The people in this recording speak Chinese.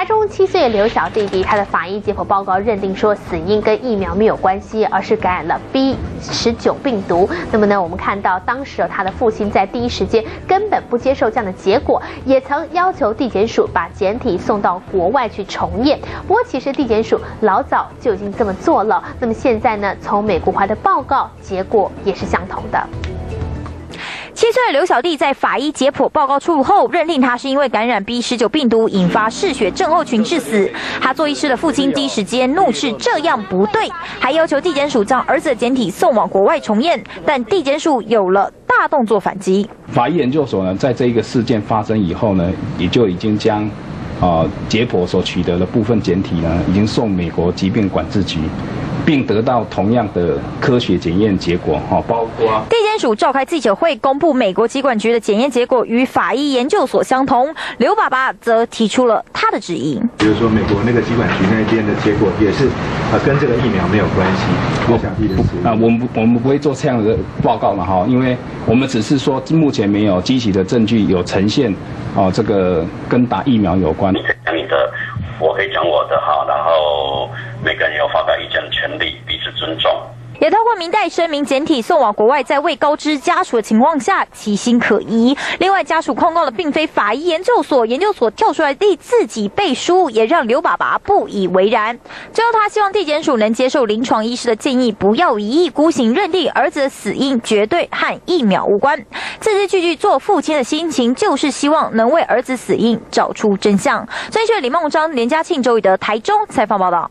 台中七岁刘小弟弟，他的法医解剖报告认定说，死因跟疫苗没有关系，而是感染了 B 十九病毒。那么呢，我们看到当时他的父亲在第一时间根本不接受这样的结果，也曾要求地检署把检体送到国外去重验。不过，其实地检署老早就已经这么做了。那么现在呢，从美国回来的报告结果也是相同的。七岁的刘小弟在法医解剖报告出炉后，认定他是因为感染 B 十九病毒引发嗜血症候群致死。他做医师的父亲第一时间怒斥这样不对，还要求地检署将儿子的检体送往国外重验。但地检署有了大动作反击。法医研究所呢，在这一个事件发生以后呢，也就已经将啊解剖所取得的部分检体呢，已经送美国疾病管制局。并得到同样的科学检验结果，哈，包括地检署召开记者会，公布美国疾管局的检验结果与法医研究所相同。刘爸爸则提出了他的质疑，比如说美国那个疾管局那边的结果也是，啊，跟这个疫苗没有关系。我想不，啊，我们我们不会做这样的报告嘛，哈，因为我们只是说目前没有积极的证据有呈现，哦，这个跟打疫苗有关。你讲你的我可以讲我的哈，然后每个人有发表权利，彼此尊重。也透过明代声明，简体送往国外，在未告知家属的情况下，其心可疑。另外，家属控告的并非法医研究所，研究所跳出来替自己背书，也让刘爸爸不以为然。最后，他希望地检署能接受临床医师的建议，不要一意孤行，认定儿子的死因绝对和疫苗无关。字字句句做父亲的心情，就是希望能为儿子死因找出真相。所以，这李梦章、连家庆、周宇德台中采访报道。